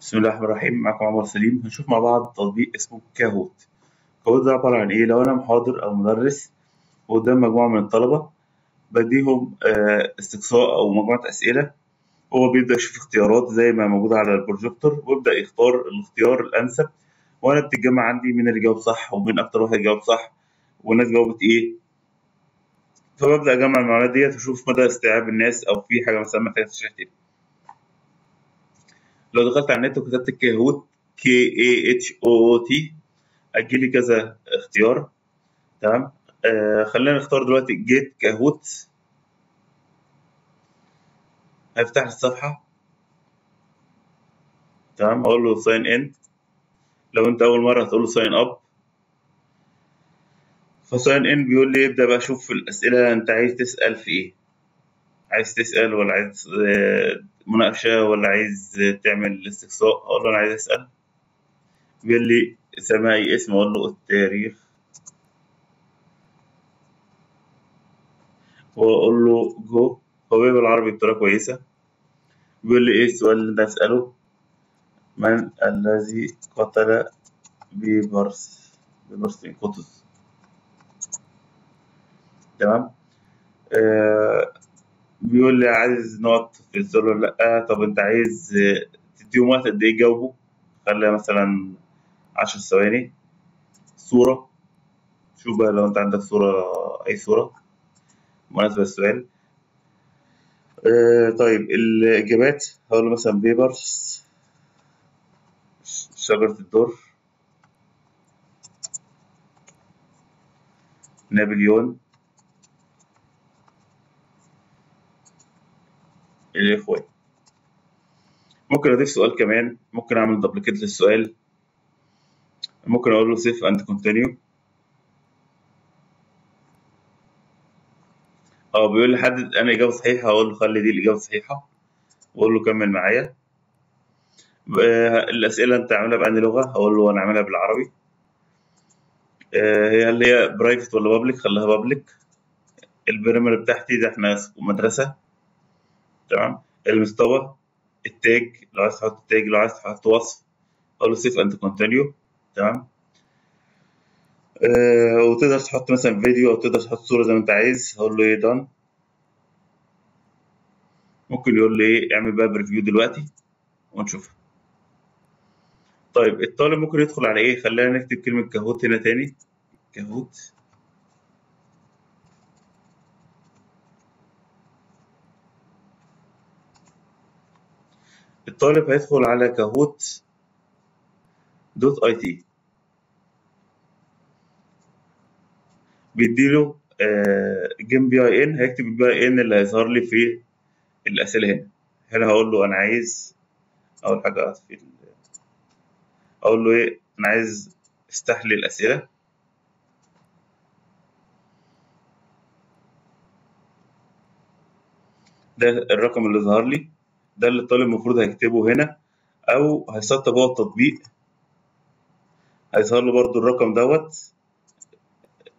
بسم الله الرحمن الرحيم. معكم عمر سليم. هنشوف مع بعض تطبيق اسمه كاهوت. كاهوت ده عبارة عن إيه؟ لو أنا محاضر أو مدرس وقدام مجموعة من الطلبة بديهم آه، استقصاء أو مجموعة أسئلة. هو بيبدأ يشوف اختيارات زي ما موجودة على البروجيكتور ويبدأ يختار الاختيار الأنسب. وأنا بتتجمع عندي مين اللي جاوب صح ومين أكتر واحد جاوب صح والناس جاوبت إيه. فببدأ أجمع المعلومات ديت وأشوف مدى استيعاب الناس أو في حاجة مثلا محتاجة تشريح تاني لو دخلت على النت وكتبت Kahoot K A H O O T هتجيلي كذا اختيار. تمام؟ آه خلينا نختار دلوقتي جيت Kahoot هيفتح لي الصفحة. تمام؟ أقول له sign in لو أنت أول مرة هتقول له sign up ف sign in بيقول لي ابدأ بقى شوف الأسئلة أنت عايز تسأل في إيه؟ عايز تسأل ولا عايز آه، مناقشة ولا عايز تعمل استقصاء أقول له أنا عايز أسأل. بيقول لي سماعي اسم أقول له التاريخ. وأقول له جو هو بيبقى العربي بطريقة كويسة. بيقول لي إيه السؤال اللي أنت هتسأله؟ من الذي قتل بيبرس بيبرسين قطز. تمام؟ آه بيقول لي عايز نقط الزر ولا لأ؟ طب أنت عايز تديهم وقت قد إيه يجاوبوا؟ خليها مثلا عشر ثواني. صورة. شوف بقى لو أنت عندك صورة أي صورة. مناسبة للسؤال. آه طيب الإجابات. هقول له مثلا بيبرس شجرة الدر نابليون. الإخوان ممكن أضيف سؤال كمان ممكن أعمل duplicate للسؤال. ممكن أقول له save and continue أه بيقول لي حدد أنا إجابة صحيحة أقول له خلي دي الإجابة الصحيحة. وأقول له كمل معايا. آه، الأسئلة أنت عاملها بأنهي لغة؟ هقول له أنا عاملها بالعربي. آه، هي هل هي private ولا public؟ خليها public ال primary بتاعتي ده إحنا مدرسة. تمام؟ المستوى ال tag لو عايز تحط ال tag لو عايز تحط وصف أقول له save and continue تمام؟ آه وتقدر تحط مثلا فيديو أو تقدر تحط صورة زي ما أنت عايز هقول له إيه done ممكن يقول لي إيه اعمل بقى preview دلوقتي ونشوف. طيب الطالب ممكن يدخل على إيه؟ خلينا نكتب كلمة Kahoot هنا تاني. Kahoot. الطالب هيدخل على Kahoot dot I T. بيديله آه، game P I N. هيكتب ال P I N اللي هيظهر لي في الأسئلة هنا. هنا هقول له أنا عايز أول حاجة في أقول له إيه؟ أنا عايز افتح لي الأسئلة. ده الرقم اللي ظهر لي. ده اللي الطالب المفروض هيكتبه هنا أو هيسطب هو التطبيق. هيظهر له برضو الرقم دوت.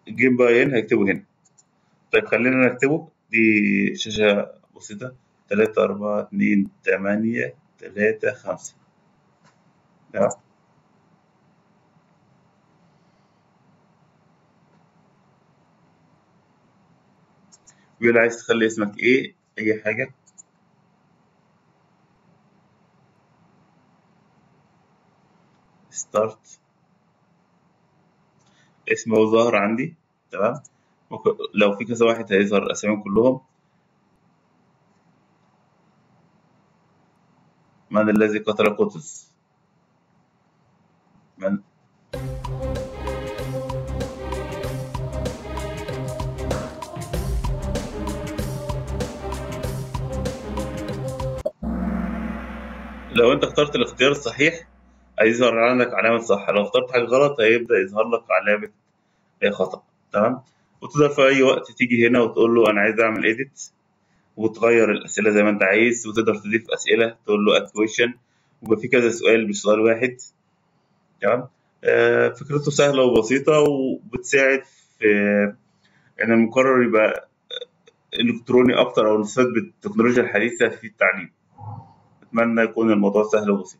جيم باي إن هيكتبه هنا. طيب خلينا نكتبه. دي شاشة بسيطة. تلاتة أربعة اتنين تمانية تلاتة خمسة. تمام بيقول عايز تخلي اسمك إيه؟ أي حاجة. ستارت اسمه ظاهر عندي تمام؟ لو في كذا واحد هيظهر أساميهم كلهم. من الذي قتل قطز من؟ لو أنت اخترت الاختيار الصحيح هيظهر عندك علامة صح. لو اخترت حاجة غلط هيبدأ يظهر لك علامة خطأ. تمام؟ وتقدر في أي وقت تيجي هنا وتقول له أنا عايز أعمل إيديت وتغير الأسئلة زي ما أنت عايز وتقدر تضيف أسئلة تقول له question. ويبقى في كذا سؤال مش سؤال واحد. تمام؟ آه، فكرته سهلة وبسيطة وبتساعد في إن المقرر يبقى إلكتروني أكتر أو نستفاد بالتكنولوجيا الحديثة في التعليم. أتمنى يكون الموضوع سهل وبسيط.